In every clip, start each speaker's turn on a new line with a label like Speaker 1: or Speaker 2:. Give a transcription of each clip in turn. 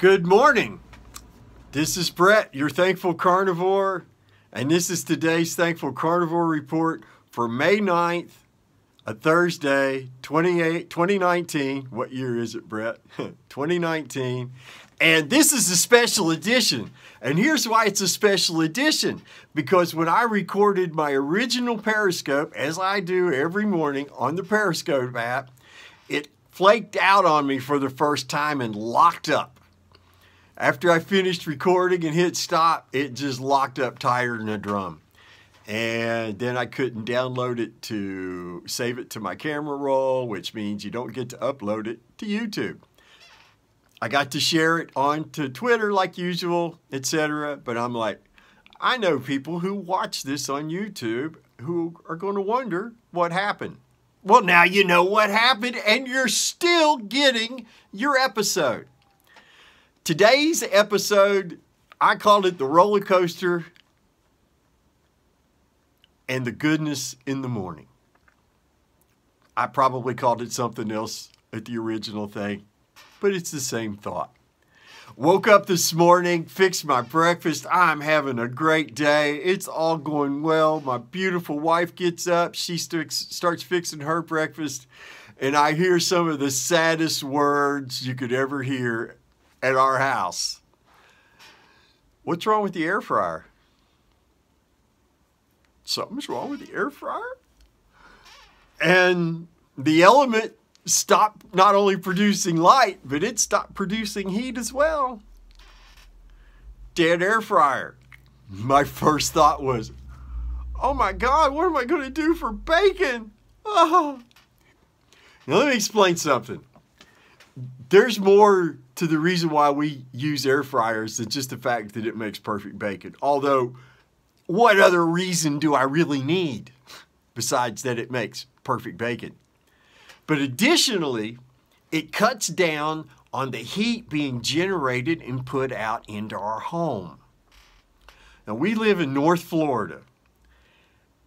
Speaker 1: Good morning. This is Brett, your thankful carnivore, and this is today's thankful carnivore report for May 9th, a Thursday, 28, 2019. What year is it, Brett? 2019. And this is a special edition. And here's why it's a special edition. Because when I recorded my original Periscope, as I do every morning on the Periscope app, it flaked out on me for the first time and locked up. After I finished recording and hit stop, it just locked up tighter than a drum. And then I couldn't download it to save it to my camera roll, which means you don't get to upload it to YouTube. I got to share it onto Twitter like usual, etc. But I'm like, I know people who watch this on YouTube who are going to wonder what happened. Well, now you know what happened, and you're still getting your episode. Today's episode, I called it the roller coaster and the goodness in the morning. I probably called it something else at the original thing but it's the same thought. Woke up this morning, fixed my breakfast. I'm having a great day. It's all going well. My beautiful wife gets up. She starts fixing her breakfast. And I hear some of the saddest words you could ever hear at our house. What's wrong with the air fryer? Something's wrong with the air fryer? And the element stopped not only producing light, but it stopped producing heat as well. Dead air fryer. My first thought was, oh my God, what am I going to do for bacon? Oh. Now, let me explain something. There's more to the reason why we use air fryers than just the fact that it makes perfect bacon. Although, what other reason do I really need besides that it makes perfect bacon? But additionally, it cuts down on the heat being generated and put out into our home. Now, we live in North Florida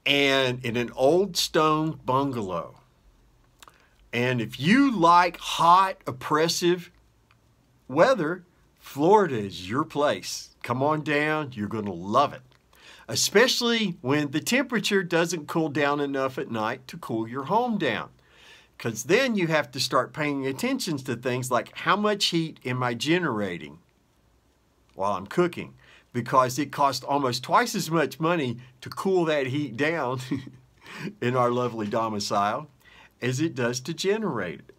Speaker 1: and in an old stone bungalow. And if you like hot, oppressive weather, Florida is your place. Come on down, you're going to love it. Especially when the temperature doesn't cool down enough at night to cool your home down. Because then you have to start paying attention to things like how much heat am I generating while I'm cooking? Because it costs almost twice as much money to cool that heat down in our lovely domicile as it does to generate it.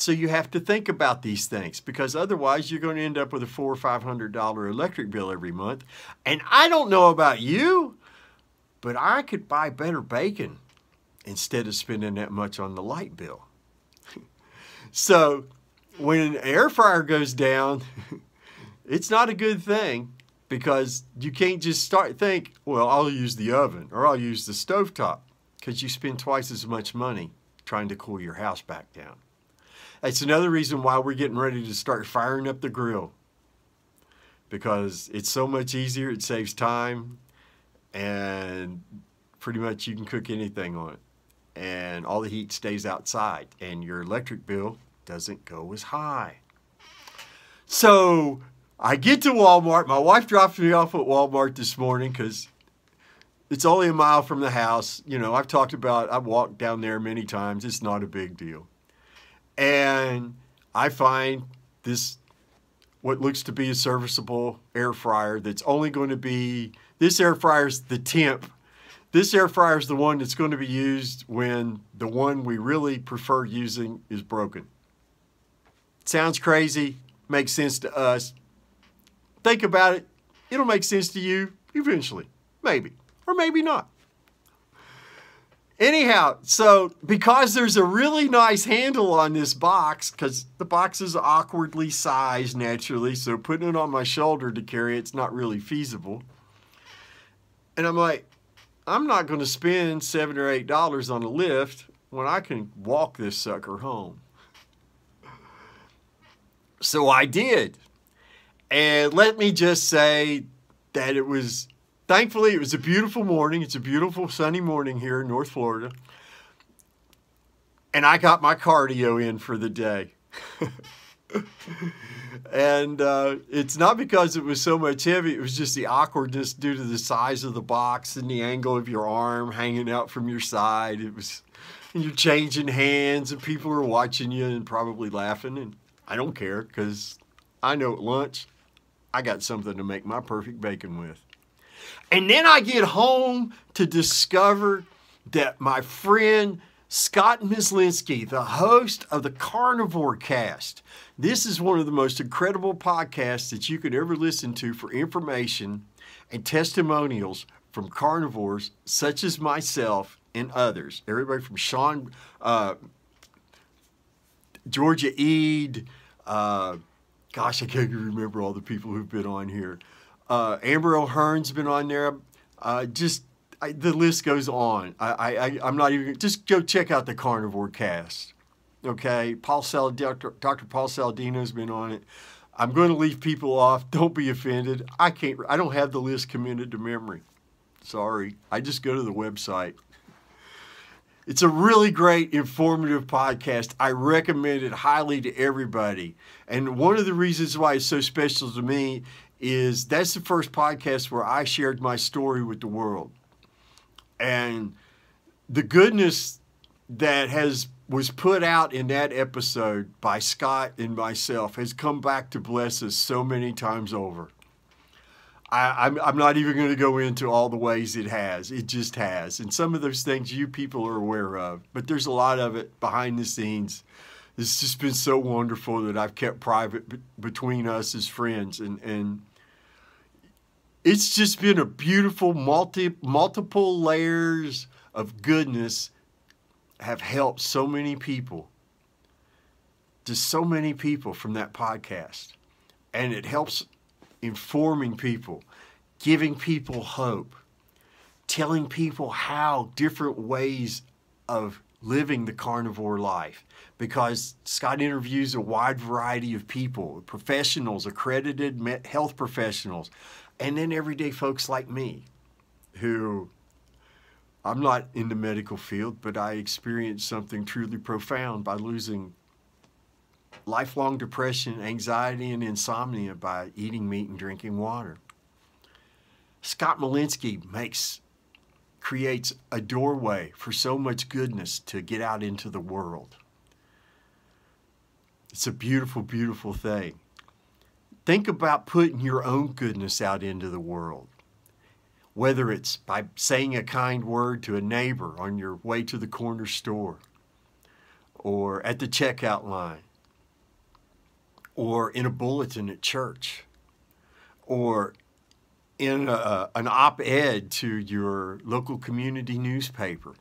Speaker 1: So you have to think about these things because otherwise you're going to end up with a four or five hundred dollar electric bill every month. And I don't know about you, but I could buy better bacon instead of spending that much on the light bill. so when an air fryer goes down, it's not a good thing because you can't just start think, well, I'll use the oven or I'll use the stovetop because you spend twice as much money trying to cool your house back down. That's another reason why we're getting ready to start firing up the grill because it's so much easier, it saves time, and pretty much you can cook anything on it and all the heat stays outside and your electric bill doesn't go as high. So I get to Walmart. My wife dropped me off at Walmart this morning because it's only a mile from the house. You know, I've talked about, I've walked down there many times. It's not a big deal. And I find this, what looks to be a serviceable air fryer that's only going to be, this air fryer is the temp this air fryer is the one that's going to be used when the one we really prefer using is broken. Sounds crazy, makes sense to us. Think about it. It'll make sense to you eventually. Maybe. Or maybe not. Anyhow, so because there's a really nice handle on this box, because the box is awkwardly sized naturally, so putting it on my shoulder to carry it's not really feasible. And I'm like, I'm not going to spend seven or eight dollars on a lift when I can walk this sucker home. So I did. And let me just say that it was, thankfully, it was a beautiful morning. It's a beautiful sunny morning here in North Florida. And I got my cardio in for the day. and uh, it's not because it was so much heavy, it was just the awkwardness due to the size of the box and the angle of your arm hanging out from your side. It was, you're changing hands, and people are watching you and probably laughing. And I don't care because I know at lunch I got something to make my perfect bacon with. And then I get home to discover that my friend Scott Myslinski, the host of the Carnivore Cast, this is one of the most incredible podcasts that you could ever listen to for information and testimonials from carnivores such as myself and others. Everybody from Sean, uh, Georgia Ede, uh, gosh, I can't even remember all the people who've been on here. Uh, Amber O'Hearn's been on there. Uh, just I, the list goes on. I, I, I'm not even, just go check out the Carnivore Cast. Okay, Paul Sal, Dr. Dr. Paul Saladino's been on it. I'm going to leave people off. Don't be offended. I can't. I don't have the list committed to memory. Sorry. I just go to the website. It's a really great, informative podcast. I recommend it highly to everybody. And one of the reasons why it's so special to me is that's the first podcast where I shared my story with the world. And the goodness that has was put out in that episode by Scott and myself has come back to bless us so many times over. I, am I'm, I'm not even going to go into all the ways it has. It just has. And some of those things you people are aware of, but there's a lot of it behind the scenes. It's just been so wonderful that I've kept private between us as friends. And, and it's just been a beautiful multi, multiple layers of goodness have helped so many people, just so many people from that podcast. And it helps informing people, giving people hope, telling people how different ways of living the carnivore life. Because Scott interviews a wide variety of people, professionals, accredited health professionals, and then everyday folks like me who I'm not in the medical field, but I experienced something truly profound by losing lifelong depression, anxiety, and insomnia by eating meat and drinking water. Scott Malinsky makes creates a doorway for so much goodness to get out into the world. It's a beautiful, beautiful thing. Think about putting your own goodness out into the world whether it's by saying a kind word to a neighbor on your way to the corner store, or at the checkout line, or in a bulletin at church, or in a, an op ed to your local community newspaper,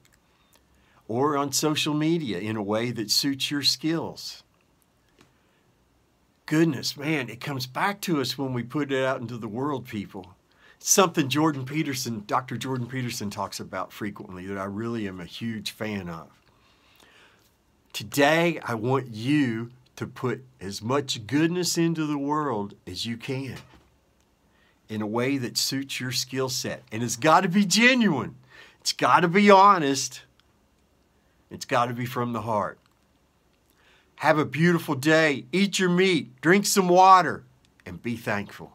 Speaker 1: or on social media in a way that suits your skills. Goodness, man, it comes back to us when we put it out into the world, people something Jordan Peterson, Dr. Jordan Peterson talks about frequently that I really am a huge fan of. Today, I want you to put as much goodness into the world as you can in a way that suits your skill set. And it's got to be genuine, it's got to be honest, it's got to be from the heart. Have a beautiful day. Eat your meat, drink some water, and be thankful.